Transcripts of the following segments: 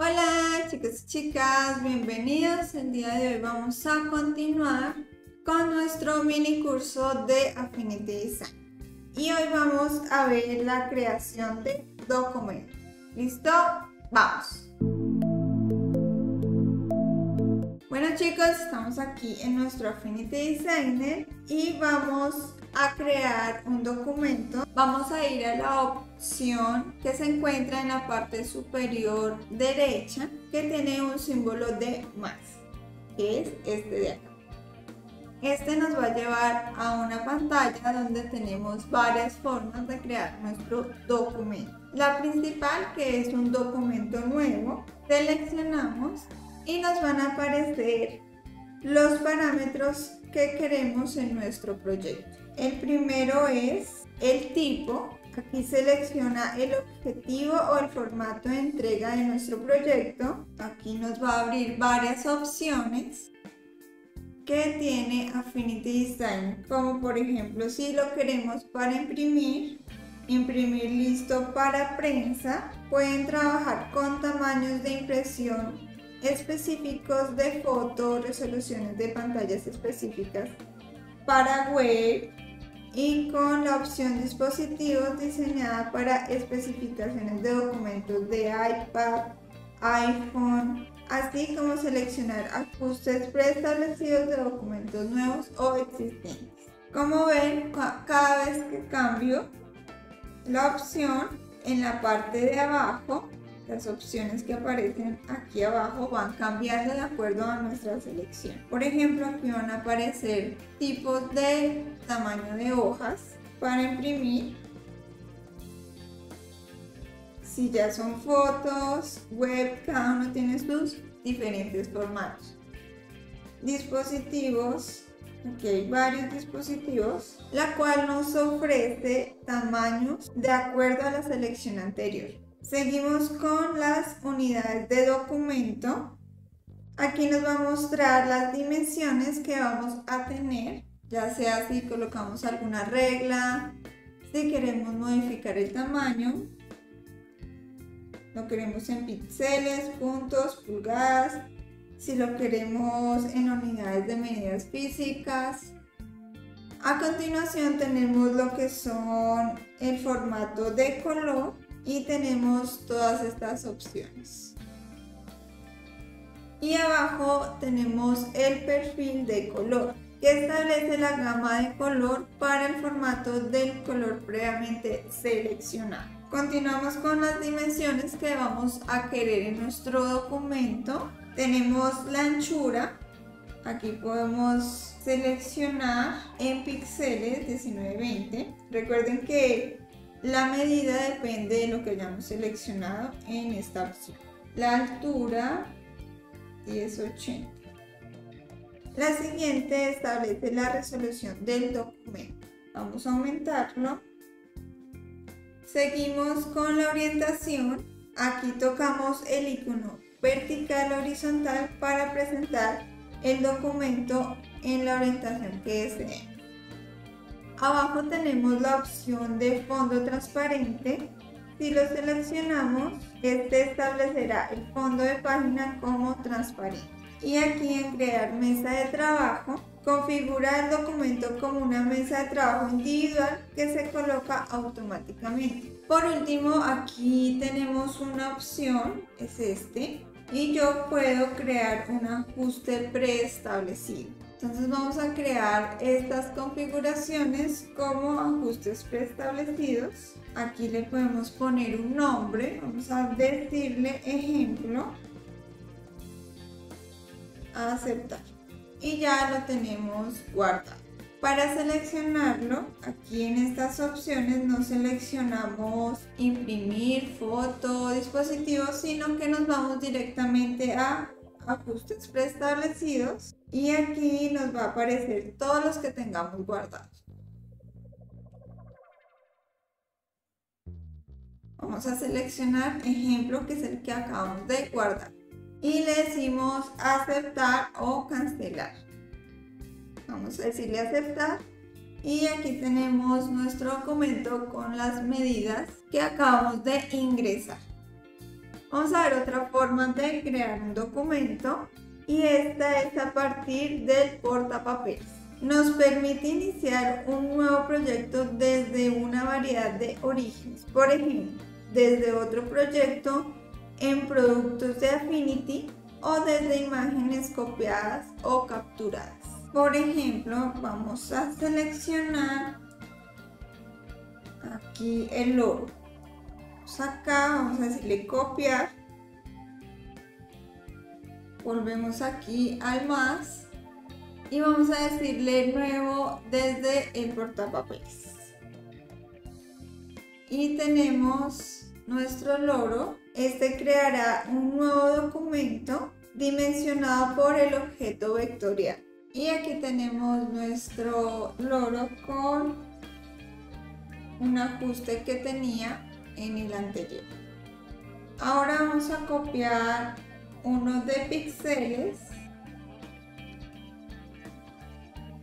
Hola chicos y chicas, bienvenidos. El día de hoy vamos a continuar con nuestro mini curso de Affinity Design. Y hoy vamos a ver la creación de documentos. ¿Listo? Vamos. Bueno chicos, estamos aquí en nuestro Affinity Designer y vamos a crear un documento. Vamos a ir a la opción que se encuentra en la parte superior derecha que tiene un símbolo de más, que es este de acá. Este nos va a llevar a una pantalla donde tenemos varias formas de crear nuestro documento. La principal que es un documento nuevo, seleccionamos y nos van a aparecer los parámetros que queremos en nuestro proyecto. El primero es el tipo. Aquí selecciona el objetivo o el formato de entrega de nuestro proyecto. Aquí nos va a abrir varias opciones que tiene Affinity Design, como por ejemplo si lo queremos para imprimir, imprimir listo para prensa, pueden trabajar con tamaños de impresión específicos de foto, resoluciones de pantallas específicas para web y con la opción dispositivos diseñada para especificaciones de documentos de iPad, iPhone, así como seleccionar ajustes preestablecidos de documentos nuevos o existentes. Como ven, cada vez que cambio la opción en la parte de abajo las opciones que aparecen aquí abajo van cambiando de acuerdo a nuestra selección. Por ejemplo, aquí van a aparecer tipos de tamaño de hojas para imprimir. Si ya son fotos, web, cada uno tiene sus diferentes formatos. Dispositivos, aquí hay varios dispositivos, la cual nos ofrece tamaños de acuerdo a la selección anterior. Seguimos con las unidades de documento. Aquí nos va a mostrar las dimensiones que vamos a tener, ya sea si colocamos alguna regla, si queremos modificar el tamaño, lo queremos en píxeles, puntos, pulgadas, si lo queremos en unidades de medidas físicas. A continuación tenemos lo que son el formato de color y tenemos todas estas opciones. Y abajo tenemos el perfil de color que establece la gama de color para el formato del color previamente seleccionado. Continuamos con las dimensiones que vamos a querer en nuestro documento. Tenemos la anchura, aquí podemos seleccionar en píxeles 1920. Recuerden que la medida depende de lo que hayamos seleccionado en esta opción. La altura 1080. La siguiente establece la resolución del documento. Vamos a aumentarlo. Seguimos con la orientación. Aquí tocamos el icono vertical horizontal para presentar el documento en la orientación que deseemos. Abajo tenemos la opción de fondo transparente. Si lo seleccionamos, este establecerá el fondo de página como transparente. Y aquí en crear mesa de trabajo, configura el documento como una mesa de trabajo individual que se coloca automáticamente. Por último, aquí tenemos una opción, es este, y yo puedo crear un ajuste preestablecido. Entonces vamos a crear estas configuraciones como ajustes preestablecidos. Aquí le podemos poner un nombre, vamos a decirle ejemplo, aceptar. Y ya lo tenemos guardado. Para seleccionarlo, aquí en estas opciones no seleccionamos imprimir, foto, dispositivos, sino que nos vamos directamente a ajustes preestablecidos y aquí nos va a aparecer todos los que tengamos guardados. Vamos a seleccionar ejemplo que es el que acabamos de guardar y le decimos aceptar o cancelar. Vamos a decirle aceptar y aquí tenemos nuestro documento con las medidas que acabamos de ingresar. Vamos a ver otra forma de crear un documento y esta es a partir del portapapeles. Nos permite iniciar un nuevo proyecto desde una variedad de orígenes. Por ejemplo, desde otro proyecto en productos de Affinity o desde imágenes copiadas o capturadas. Por ejemplo, vamos a seleccionar aquí el logo. Vamos acá, vamos a decirle copiar. Volvemos aquí al más y vamos a decirle nuevo desde el portapapeles. Y tenemos nuestro loro. Este creará un nuevo documento dimensionado por el objeto vectorial. Y aquí tenemos nuestro loro con un ajuste que tenía en el anterior. Ahora vamos a copiar uno de píxeles.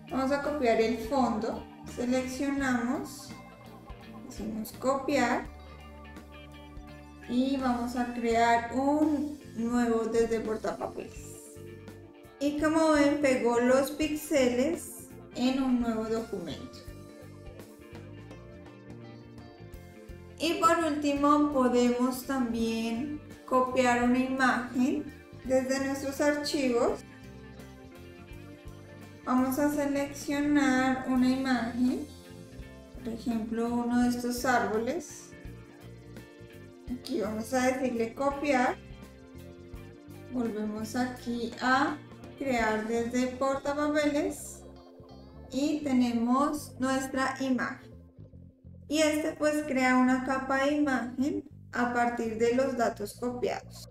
Vamos a copiar el fondo. Seleccionamos, decimos copiar y vamos a crear un nuevo desde portapapeles y como ven pegó los píxeles en un nuevo documento. Y por último podemos también copiar una imagen desde nuestros archivos. Vamos a seleccionar una imagen, por ejemplo uno de estos árboles. Aquí vamos a decirle copiar. Volvemos aquí a crear desde portapapeles y tenemos nuestra imagen. Y este pues crea una capa de imagen a partir de los datos copiados.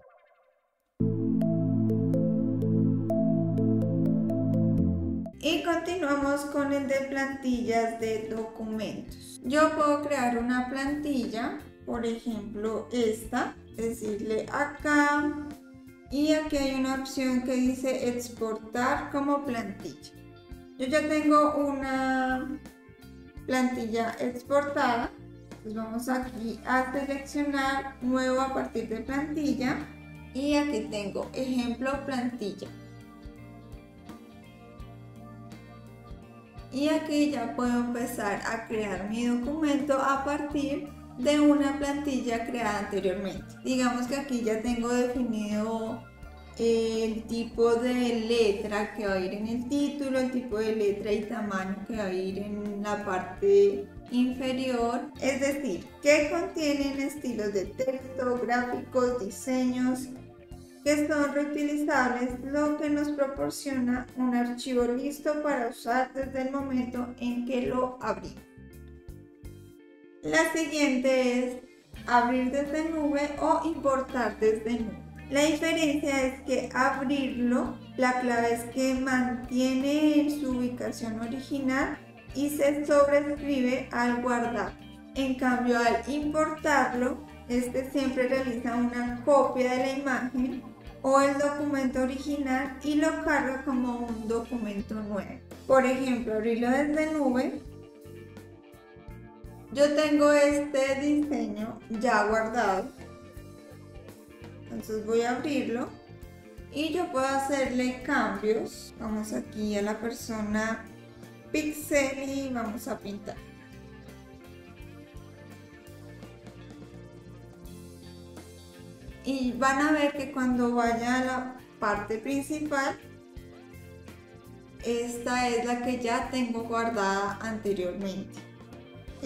Y continuamos con el de plantillas de documentos. Yo puedo crear una plantilla, por ejemplo esta, decirle acá y aquí hay una opción que dice exportar como plantilla. Yo ya tengo una plantilla exportada. Vamos aquí a seleccionar nuevo a partir de plantilla y aquí tengo ejemplo plantilla. Y aquí ya puedo empezar a crear mi documento a partir de de una plantilla creada anteriormente. Digamos que aquí ya tengo definido el tipo de letra que va a ir en el título, el tipo de letra y tamaño que va a ir en la parte inferior, es decir, que contienen estilos de texto, gráficos, diseños que son reutilizables, lo que nos proporciona un archivo listo para usar desde el momento en que lo abrimos. La siguiente es abrir desde nube o importar desde nube. La diferencia es que abrirlo, la clave es que mantiene su ubicación original y se sobrescribe al guardar. En cambio, al importarlo, este siempre realiza una copia de la imagen o el documento original y lo carga como un documento nuevo. Por ejemplo, abrirlo desde nube yo tengo este diseño ya guardado. Entonces voy a abrirlo y yo puedo hacerle cambios. Vamos aquí a la persona pixel y vamos a pintar. Y van a ver que cuando vaya a la parte principal, esta es la que ya tengo guardada anteriormente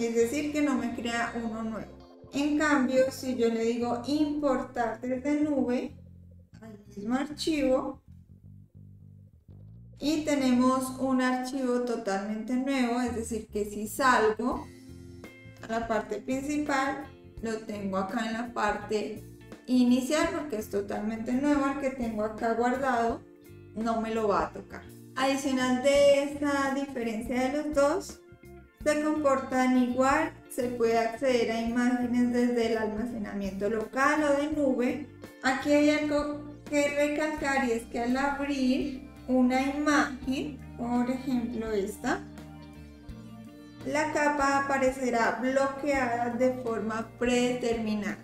es decir que no me crea uno nuevo. En cambio, si yo le digo importar desde nube al mismo archivo y tenemos un archivo totalmente nuevo, es decir que si salgo a la parte principal, lo tengo acá en la parte inicial porque es totalmente nuevo, el que tengo acá guardado no me lo va a tocar. Adicional de esa diferencia de los dos, se comportan igual, se puede acceder a imágenes desde el almacenamiento local o de nube. Aquí hay algo que recalcar y es que al abrir una imagen, por ejemplo esta, la capa aparecerá bloqueada de forma predeterminada.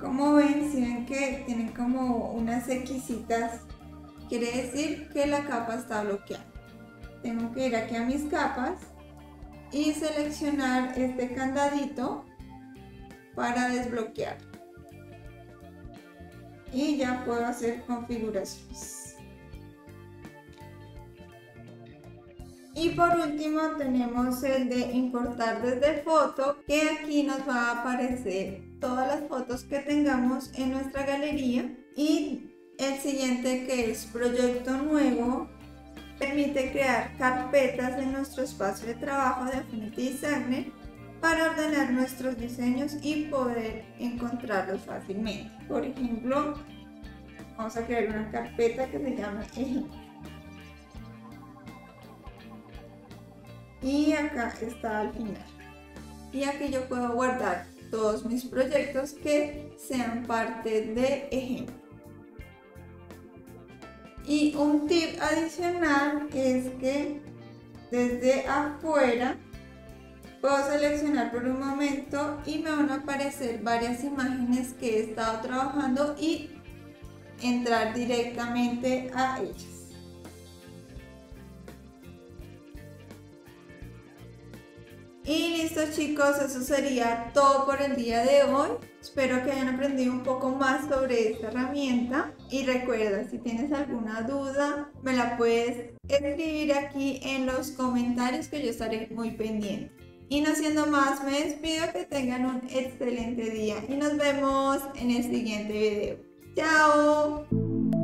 Como ven, si ven que tienen como unas Xcitas, quiere decir que la capa está bloqueada. Tengo que ir aquí a mis capas y seleccionar este candadito para desbloquear. Y ya puedo hacer configuraciones. Y por último tenemos el de importar desde foto, que aquí nos va a aparecer todas las fotos que tengamos en nuestra galería. Y el siguiente que es proyecto nuevo, permite crear carpetas en nuestro espacio de trabajo de Affinity Designer para ordenar nuestros diseños y poder encontrarlos fácilmente. Por ejemplo, vamos a crear una carpeta que se llama ejemplo. Y acá está al final. Y aquí yo puedo guardar todos mis proyectos que sean parte de ejemplo. Y un tip adicional es que desde afuera puedo seleccionar por un momento y me van a aparecer varias imágenes que he estado trabajando y entrar directamente a ellas. Y listo chicos, eso sería todo por el día de hoy. Espero que hayan aprendido un poco más sobre esta herramienta. Y recuerda, si tienes alguna duda, me la puedes escribir aquí en los comentarios que yo estaré muy pendiente. Y no siendo más, me despido, que tengan un excelente día y nos vemos en el siguiente video. ¡Chao!